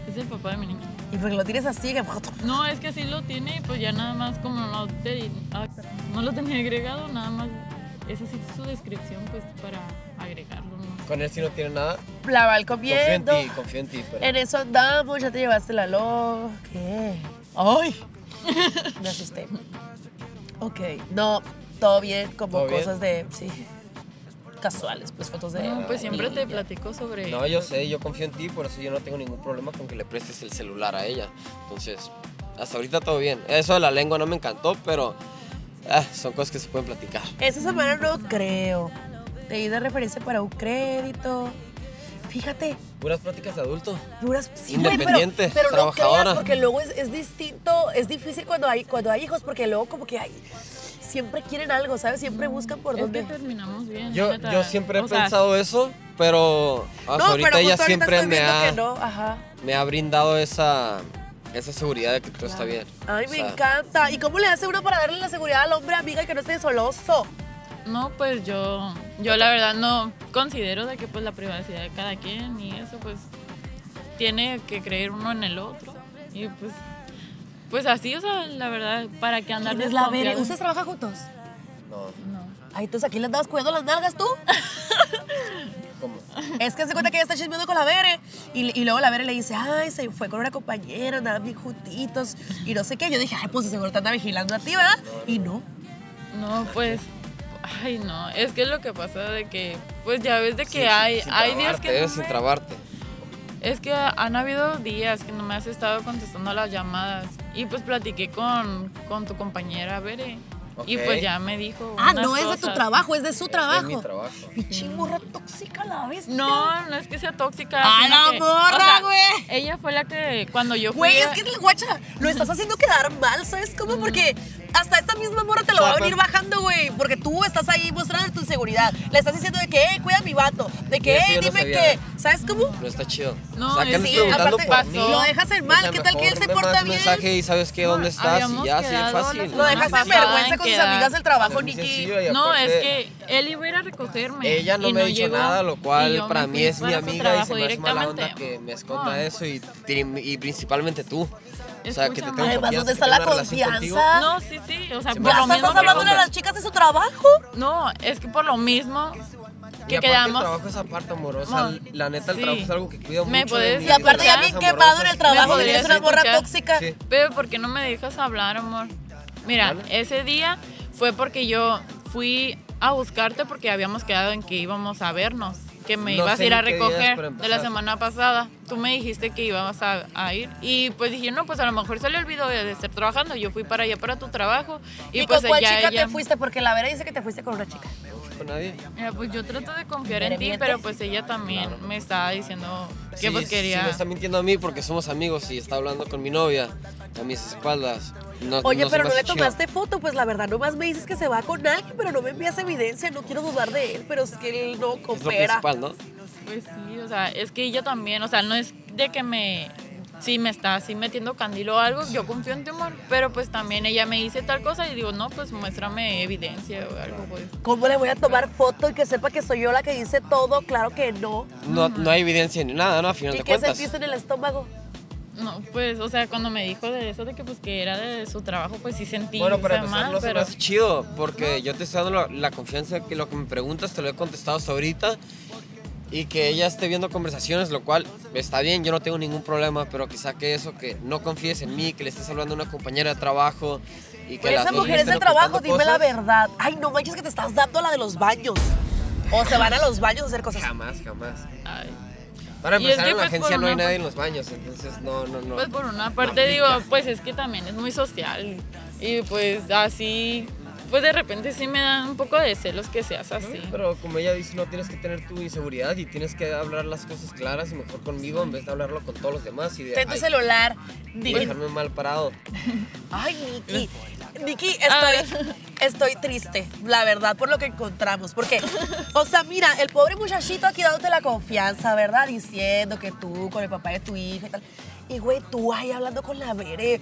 es el papá de mi niña. Y porque lo tienes así, que No, es que sí lo tiene y pues ya nada más como no, te, ah, no lo tenía agregado, nada más esa sí es su descripción pues para agregarlo, ¿no? Con él sí no tiene nada. la va Confío en comiendo. ti, confío en ti. Pero... En eso andamos, ya te llevaste la lo. ¿Qué? ¡Ay! *laughs* Me asusté. Ok, no, todo bien, como ¿Todo bien? cosas de. Sí. Casuales, pues fotos de. No, pues siempre te platico sobre... No, yo sé, yo confío en ti, por eso yo no tengo ningún problema con que le prestes el celular a ella. Entonces, hasta ahorita todo bien. Eso de la lengua no me encantó, pero ah, son cosas que se pueden platicar. Esta semana no creo. Te di de referencia para un crédito. Fíjate, Puras pláticas de adulto. duras sí, Independiente, pero, pero no trabajadora. creas porque luego es, es distinto, es difícil cuando hay cuando hay hijos porque luego como que hay siempre quieren algo, ¿sabes? Siempre buscan por es dónde. que terminamos bien. Yo, yo siempre he O sea, pensado eso, pero hasta No, ahorita pero ella justo ahorita siempre estoy me viendo ha, que no, ajá. me ha brindado esa, esa seguridad de que todo está bien. Ay, O me sea, encanta. ¿Y cómo le hace uno para darle la seguridad al hombre, amiga, y que no esté soloso? No, pues yo, yo la verdad no considero de que pues la privacidad de cada quien y eso pues tiene que creer uno en el otro y pues pues así, o sea, la verdad, para que andar ¿Quién es la. ¿Ustedes trabajan juntos? no, No. Ay, entonces aquí le andabas cuidando las nalgas tú. *laughs* ¿cómo? Es que se cuenta que ella está chismeando con la Bere. Y, y luego la Bere le dice, ay, se fue con una compañera, andaban bien juntitos. Y no sé qué. Yo dije, ay, pues seguro te anda vigilando a ti, ¿verdad? Y no. No, pues ay, no, es que lo que pasa de que pues ya ves de que Sin- hay sin hay días que no sin me- trabarte. Es que han habido días que no me has estado contestando las llamadas y pues platiqué con, con tu compañera Bere y pues ya me dijo Ah, unas no es de tu trabajo, es de su Es trabajo. mi trabajo. Pinche morra tóxica la ves. No, no es que sea tóxica. ¡A la que- morra, o sea, güey! Ella fue la que cuando yo fui. Güey, es que, guacha, lo estás haciendo quedar mal, ¿sabes cómo? Porque hasta esta misma morra te lo va a venir bajando, güey. Porque tú estás ahí mostrando tu inseguridad. Le estás diciendo de que, eh, cuida a mi vato. De que, eh, no dime que. ¿eh? ¿Sabes cómo? No está chido. No, o sea, que es andes que preguntando aparte por pasó. mí. Lo dejas en mal, O sea, ¿qué tal que él se porta bien? mensaje y sabes qué, dónde estás y ya, así de fácil. Lo dejas en vergüenza en con sus amigas del trabajo, Es y No, es que él iba a ir a recogerme. Ella no y me ha dicho llegó, nada, lo y cual para mí es mi amiga y se me hace mala onda que me esconda No. eso y, y principalmente tú. O sea, que te tengo Además, ¿dónde que está la contigo. confianza? No, sí, sí, o sea, Se por lo mismo estás hablando de las chicas de su trabajo. No, es que por lo mismo Y que aparte quedamos... el trabajo es aparte, amor. O sea, No, la neta, el sí. trabajo es algo que cuido ¿Me mucho. de puedes mí, Y aparte ya de bien quemado en el trabajo, ¿Me eres una escuchar? tóxica. Sí. Pero ¿por qué no me dejas hablar, amor? Mira, Vale. ese día fue porque yo fui a buscarte porque habíamos quedado en que íbamos a vernos, que me No ibas a ir a recoger de la semana pasada. Tú me dijiste que ibas a, a ir y pues dije, no, pues a lo mejor se le olvidó de, de estar trabajando. Yo fui para allá para tu trabajo y, ¿Y, pues con cuál chica ella... te fuiste? Porque la Vera dice que te fuiste con una chica. Con nadie. Mira, pues yo trato de confiar en ¿Pero ti, pero pues ella también me estaba diciendo que Sí, pues sí quería... me está mintiendo a mí porque somos amigos y está hablando con mi novia a mis espaldas. No, Oye, no pero no le chido. tomaste foto, pues la verdad, nomás me dices que se va con alguien, pero no me envías evidencia, no quiero dudar de él, pero es que él no Es lo coopera. principal, ¿no? Pues sí, o sea, es que ella también, o sea, no es de que me, sí me está así metiendo candilo o algo, yo confío en tu amor, pero pues también ella me dice tal cosa y digo, no, pues muéstrame evidencia o algo, pues. ¿Cómo le voy a tomar foto y que sepa que soy yo la que dice todo? Claro que no. No, no hay evidencia ni nada, ¿no? A final ¿Y de qué cuentas. sentiste en el estómago? No, pues, o sea, cuando me dijo de eso, de que pues que era de su trabajo, pues sí sentí Bueno, o para sea, empezar, mal, no se me pero... hace chido, porque yo te estoy dando la, la confianza que lo que me preguntas te lo he contestado hasta ahorita y que ella esté viendo conversaciones, lo cual está bien, yo no tengo ningún problema, pero quizá que eso, que no confíes en mí, que le estés hablando a una compañera de trabajo y que Pero las esa dos mujer es estén de trabajo, dime la verdad. Ay, no manches que te estás dando la de los baños. O se van a los baños a hacer cosas. Jamás, jamás. Ay, Para es empezar, que, en la pues, agencia no hay nadie en los baños, entonces no, no, no. Pues por una parte digo, pues es que también es muy social y pues así, pues de repente sí me dan un poco de celos que seas así. Pero como ella dice, no tienes que tener tu inseguridad y tienes que hablar las cosas claras y mejor conmigo en vez de hablarlo con todos los demás y de Ten tu ay, celular. y Di- dejarme mal parado. *laughs* Ay, Niki. Niki, A estoy, *laughs* estoy triste, la verdad, por lo que encontramos. Porque, o sea, mira, el pobre muchachito aquí dándote la confianza, ¿verdad? Diciendo que tú con el papá de tu hija y tal. Y, güey, tú ahí hablando con la Bere.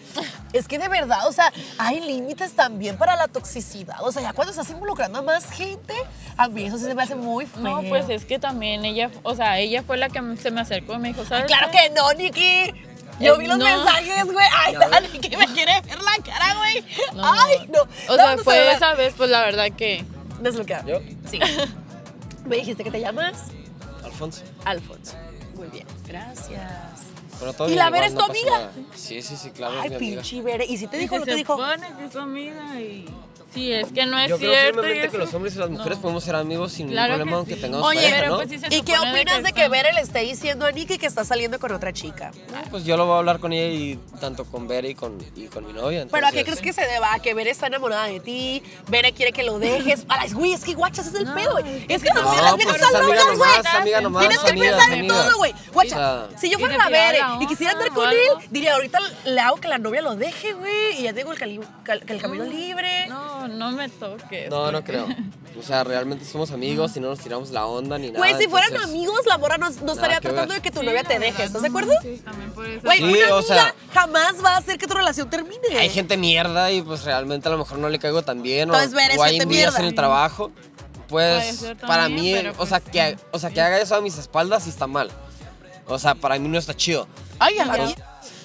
Es que de verdad, o sea, hay límites también para la toxicidad. O sea, ya cuando estás involucrando a más gente, a mí eso sí se me hace muy feo. No, pues es que también ella, o sea, ella fue la que se me acercó y me dijo, ¿sabes? Claro qué? que no, Niki. Yo Eh, vi los no. mensajes, güey. Ay, ves. Niki me quiere ver la cara, güey. No. Ay, no. O sea, fue esa vez, pues la verdad que... Desbloqueado. ¿Yo? Sí. Me dijiste que te llamas Alfonso. Alfonso. Muy bien, gracias. Pero todo ¿Y la Vera es tu amiga? nada. Sí, sí, sí, claro. es Ay, amiga. pinche Bere. ¿Y si te dijo no se te dijo? supone que es su amiga y... Sí, es que no es Yo creo cierto y firmemente que los hombres y las mujeres No. podemos ser amigos sin Claro ningún problema, que aunque sí. tengamos Oye, pareja, pero ¿no? pues sí se ¿Y qué opinas de que Bere le esté diciendo a Nicky que está saliendo con otra chica? Pues yo lo voy a hablar con ella y tanto con Vera y con, y con mi novia. ¿Pero a qué entonces- crees que se deba? ¿A que Bere está enamorada de ti? ¿Bere quiere que lo dejes? Para, güey, es que guachas es el No, pedo, güey. Es que No, las viejas pues están locas, güey. Tienes es que amiga, pensar en amiga. todo, güey. Guacha, si yo fuera la la y quisiera andar con él, diría, ahorita le hago que la novia lo deje, güey. Y ya tengo el camino libre. No, no me toques. No, no creo. O sea, realmente somos amigos y no nos tiramos la onda ni nada. Güey, si fueran entonces- amigos, la mora no, no estaría tratando ver. de que tu Sí, novia te verdad, deje. ¿Estás no de acuerdo? manches, también por eso. Güey, Sí, una o sea- jamás va a hacer que tu relación termine. Hay gente mierda y pues realmente a lo mejor no le caigo tan bien. O, Entonces, es o hay gente envidias mierda. en el trabajo. Pues para mí, o, pues, sea, que, o sea, que haga eso a mis espaldas sí está mal. O sea, para mí no está chido. Ay, amiga,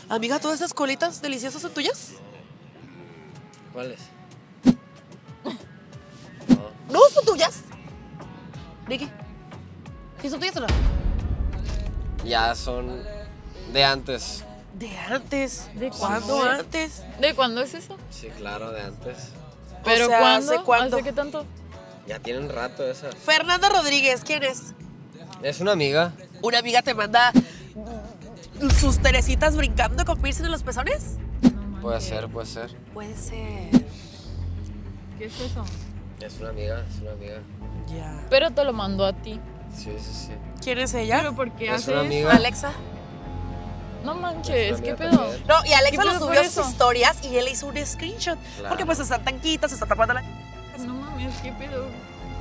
amiga, ¿todas esas colitas deliciosas son tuyas? ¿Cuáles? No, son tuyas. Ricky, ¿sí son tuyas o no? Ya son de antes. De antes. ¿De ¿Cuándo antes? ¿De cuándo es eso? Sí, claro, de antes. ¿Pero sea, cuándo? ¿hace cuándo? ¿Hace qué tanto? Ya tienen rato esa. Fernanda Rodríguez, ¿quién es? Es una amiga. ¿Una amiga te manda sus teresitas brincando con piercing en los pezones? Puede ser, puede ser. Puede ser. ¿Qué es eso? Es una amiga, es una amiga. Ya. Pero te lo mandó a ti. Sí, sí, sí. ¿Quién es ella? ¿Pero por qué Es hace una amiga. Alexa. No Es manches, ¿qué pedo? también. No, y Alexa ¿Qué lo subió a sus historias y él hizo un screenshot. Claro. Porque pues están tanquitas, se está tapando la... No mames, ¿qué pedo?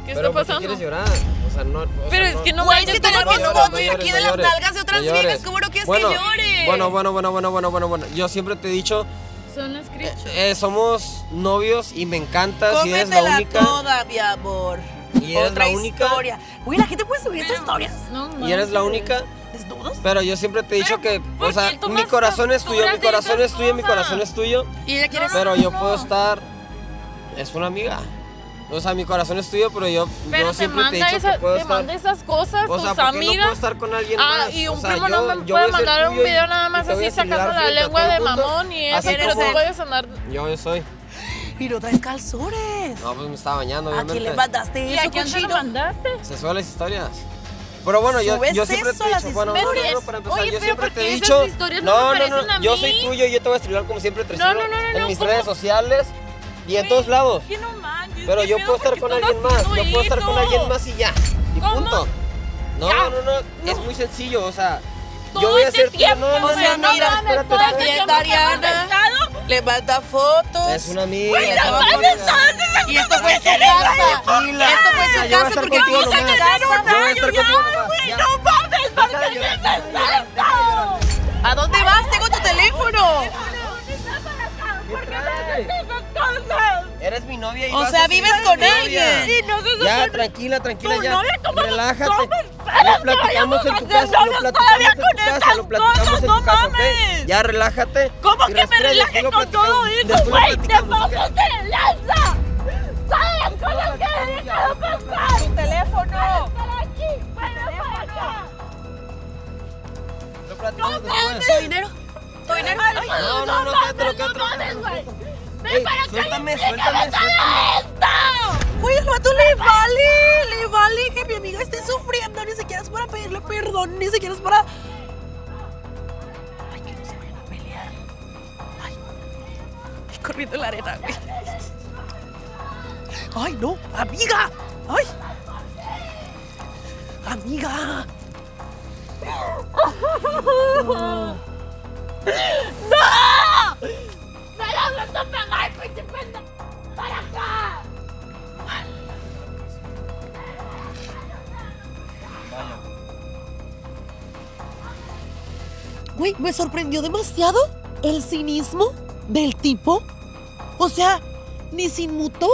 ¿Qué Pero está ¿por qué pasando? quieres llorar? O sea, no. o Pero sea, es que no manches, si ¿cómo tenemos que no no? fotos aquí de las nalgas de otras no viejas. ¿cómo no quieres bueno, que llore? Bueno, bueno, bueno, bueno, bueno, bueno, bueno. Yo siempre te he dicho, Son las screenshots. eh, somos novios y me encantas y eres la única. toda, mi amor. Y eres Otra la única. historia. Güey, la gente puede subir estas historias. No, Y eres la única. ¿Desnudos? Pero yo siempre te he dicho que, ¿por o sea, mi corazón es tuyo, mi corazón es tuyo, mi corazón es tuyo. Y ella quiere Pero no, yo puedo estar. Es una amiga. O sea, mi corazón es tuyo, pero yo, Pero yo te siempre te he manda, dicho esa- que puedo te estar. manda esas cosas, O sea, tus ¿por qué no puedo amigas. estar con alguien Ah, más? y O un sea, primo yo- no me puede a mandar un y- video nada y más así a sacando la a lengua de mamón y eso, pero tú puedes andar. Yo, yo soy. Y no traes calzones. No, pues me estaba bañando, ¿A obviamente. quién le mandaste ¿Y eso, a quién se lo mandaste? Se suben las historias. Pero bueno, yo, ¿Subes yo siempre eso te a he dicho, bueno, no, no, no, para empezar, Oye, yo pero siempre ¿por te he qué dicho, esas historias no no, no, a yo soy tuyo y yo te voy a escribir como siempre te No, escribo no, no, no, en no, mis ¿cómo? redes sociales y en todos lados. Que no. Pero yo puedo estar ¿por qué con alguien más, yo puedo estar con alguien más y ya. Y ¿Cómo? punto. No, Ya. no, no, no, es muy sencillo, o sea, Todo yo voy a tuyo, tiempo, no, no, O sea, no, mira, no, espérate, Le manda fotos. Es una amiga. Güey. Y esto fue su casa. Tranquila. Esto fue su Ya, yo voy a casa porque vamos a tener Yo un voy a año estar ya, contigo nomás. güey. Ya. No. ¿A dónde vas? Tengo tu teléfono. Eres mi novia y O vas sea, a vives con mi novia. Y no se Ya, supone- tranquila, tranquila, ya. novia, ¿cómo no Relájate. comes? Lo platicamos vayamos en a tu hacer casa, lo platicamos tu casa, estas lo platicamos cosas, en no tu casa, ¿ok? mames. Ya, relájate. ¿Cómo y que me respira, relaje después lo con todo platicamos, eso, después lo güey? ¡Te platicamos, ¿ok? pasaste de lanza! ¿Sabes las cosas que he dejado pasar? Tu teléfono. Estar aquí, para acá. Lo platicamos después. ¿Tu dinero? ¿Tu dinero? No, no, no, quédatelo, quédatelo. mames, Ey, Ven para suéltame, suéltame, todo suéltame. esto. Güey, al vato le vale, le vale que mi amiga esté sufriendo, ni siquiera es para pedirle perdón, ni siquiera es para... Ay, que no se vayan a pelear. Ay, ay corriendo en la arena, güey. Ay, no, amiga. Ay. Amiga. *laughs* ¡Me la vas! ¡Para acá! Güey, me sorprendió demasiado el cinismo del tipo. O sea, ni se inmutó,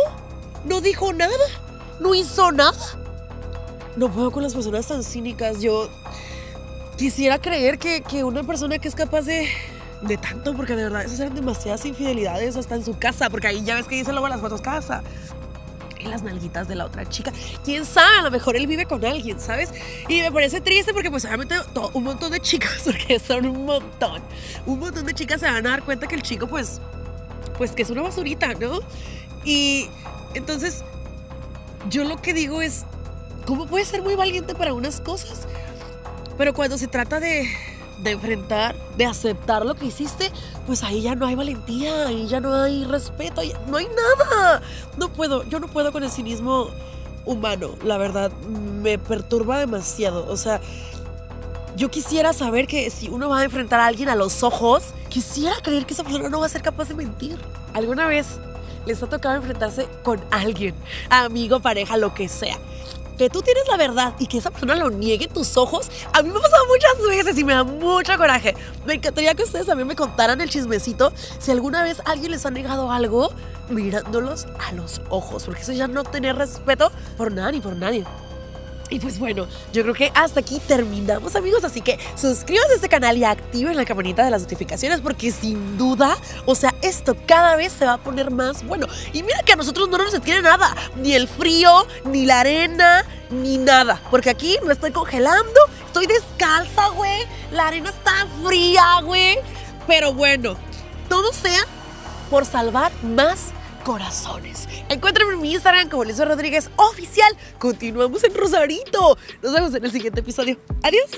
no dijo nada, no hizo nada. No puedo con las personas tan cínicas. Yo quisiera creer que, que una persona que es capaz de, de tanto, porque de verdad esas eran demasiadas infidelidades hasta en su casa, porque ahí ya ves que dice luego las fotos casa. En las nalguitas de la otra chica. Quién sabe, a lo mejor él vive con alguien, ¿sabes? Y me parece triste porque pues obviamente to- un montón de chicas, *laughs* porque son un montón, un montón de chicas se van a dar cuenta que el chico pues, pues que es una basurita, ¿no? Y entonces yo lo que digo es, ¿cómo puedes ser muy valiente para unas cosas? Pero cuando se trata de, de enfrentar, de aceptar lo que hiciste, pues ahí ya no hay valentía, ahí ya no hay respeto, ahí no hay nada. No puedo, yo no puedo con el cinismo humano, la verdad, me perturba demasiado. O sea, yo quisiera saber que si uno va a enfrentar a alguien a los ojos, quisiera creer que esa persona no va a ser capaz de mentir. ¿Alguna vez les ha tocado enfrentarse con alguien, amigo, pareja, lo que sea? Que tú tienes la verdad y que esa persona lo niegue en tus ojos, a mí me ha pasado muchas veces y me da mucho coraje. Me encantaría que ustedes también me contaran el chismecito si alguna vez alguien les ha negado algo mirándolos a los ojos, porque eso ya no tener respeto por nada ni por nadie. Y pues bueno, yo creo que hasta aquí terminamos amigos, así que suscríbanse a este canal y activen la campanita de las notificaciones porque sin duda, o sea, esto cada vez se va a poner más bueno. Y mira que a nosotros no nos detiene nada, ni el frío, ni la arena, ni nada, porque aquí me estoy congelando, estoy descalza, güey, la arena está fría, güey. Pero bueno, todo sea por salvar más corazones. Encuéntrenme en mi Instagram como Lisbeth Rodríguez Oficial. Continuamos en Rosarito. Nos vemos en el siguiente episodio. Adiós.